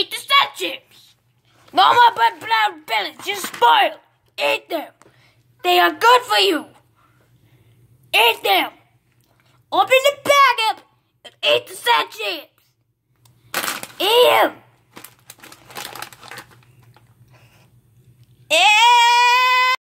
Eat the star chips. No more but brown belly, just spoil. Eat them. They are good for you. Eat them. Open the bag up and eat the star chips.